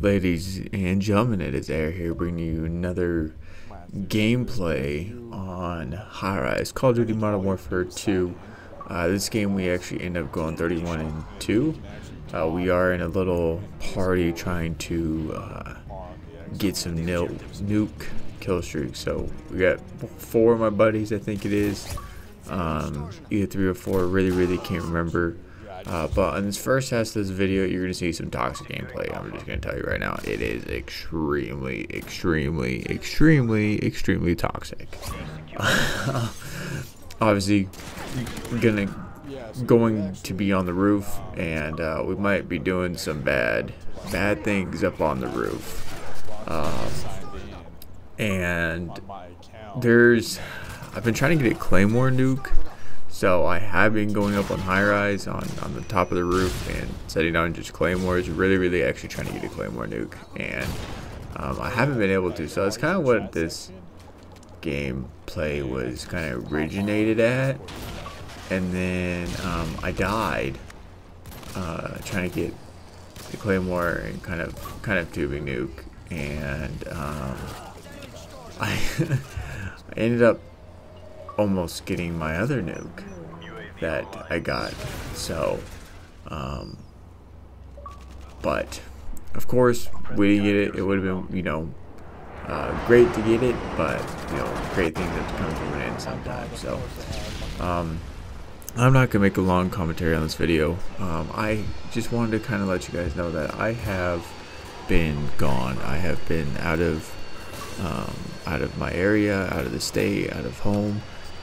Ladies and gentlemen, it is Air here bringing you another gameplay on High Rise Call of Duty Modern Warfare 2. Uh, this game we actually end up going 31 and 2. Uh, we are in a little party trying to uh, get some nil nuke kill streak. So we got four of my buddies, I think it is. Um, either three or four, really, really can't remember. Uh, but in this first half of this video, you're going to see some toxic gameplay. I'm just going to tell you right now, it is extremely, extremely, extremely, extremely toxic. Obviously, gonna going to be on the roof, and uh, we might be doing some bad, bad things up on the roof. Um, and there's, I've been trying to get a Claymore nuke so I have been going up on high rise on, on the top of the roof and setting down just claymores, really, really actually trying to get a claymore nuke. And um, I haven't been able to. So that's kind of what this gameplay was kind of originated at. And then um, I died uh, trying to get the claymore and kind of kind of tubing nuke. And um, I, I ended up almost getting my other nuke that I got. So, um, but of course we didn't get it. It would have been, you know, uh, great to get it, but you know, great things have to come to an end sometimes. So, um, I'm not gonna make a long commentary on this video. Um, I just wanted to kind of let you guys know that I have been gone. I have been out of um, out of my area, out of the state, out of home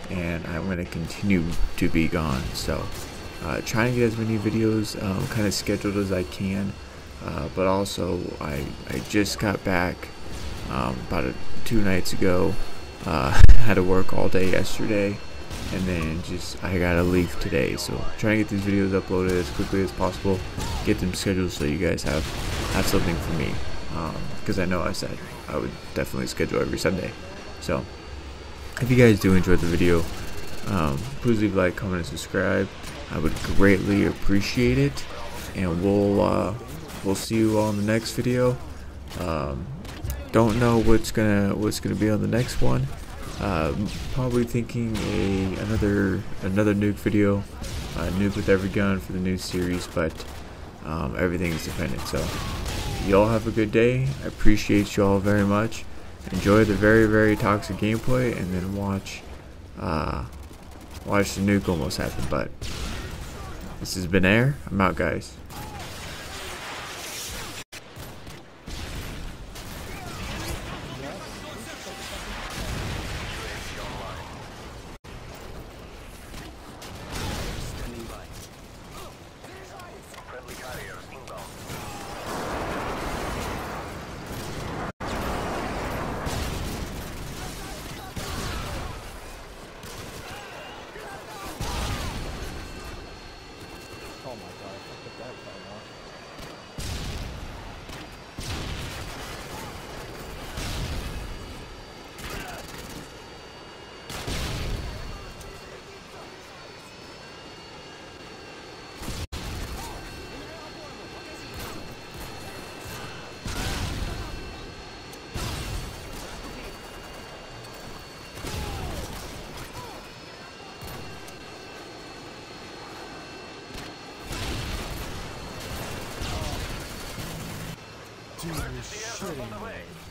and I'm going to continue to be gone. So uh, trying to get as many videos um, kind of scheduled as I can. Uh, but also I, I just got back um, about a, two nights ago. Uh, had to work all day yesterday and then just I gotta leave today so trying to get these videos uploaded as quickly as possible get them scheduled so you guys have have something for me because um, I know I said I would definitely schedule every Sunday so if you guys do enjoy the video, um, please leave a like, comment, and subscribe. I would greatly appreciate it. And we'll uh, we'll see you all in the next video. Um, don't know what's gonna what's gonna be on the next one. Uh, probably thinking a another another nuke video, uh, nuke with every gun for the new series, but um, everything is dependent. So y'all have a good day. I appreciate y'all very much enjoy the very very toxic gameplay and then watch uh, watch the nuke almost happen but this has been air. I'm out guys Oh my god, I fucked up that time Dude, you're shitting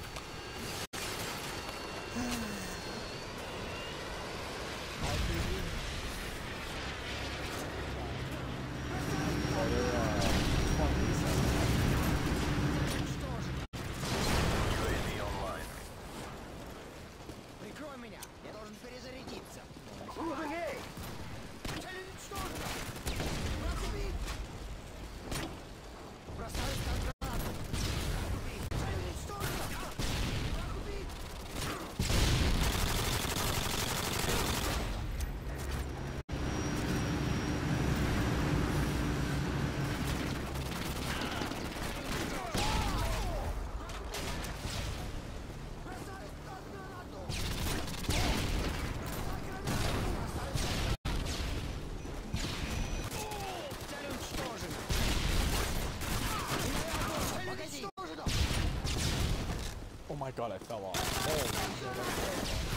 my god, I fell off. Holy shit.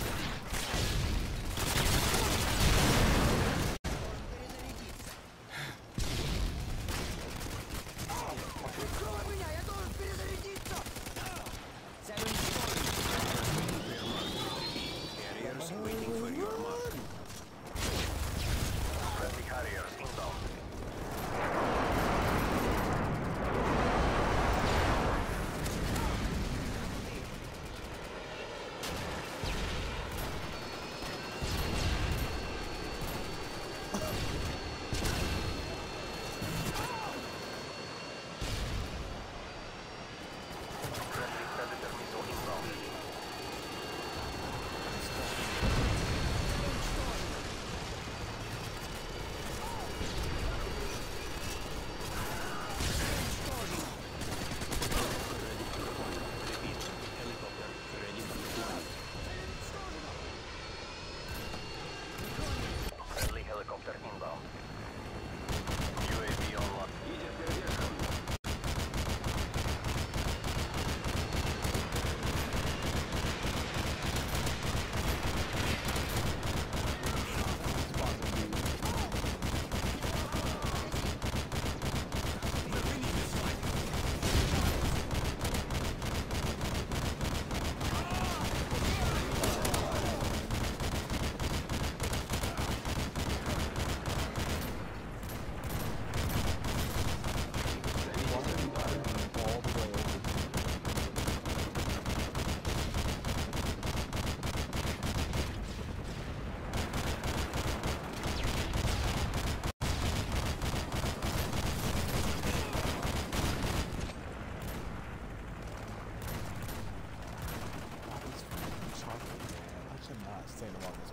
something along this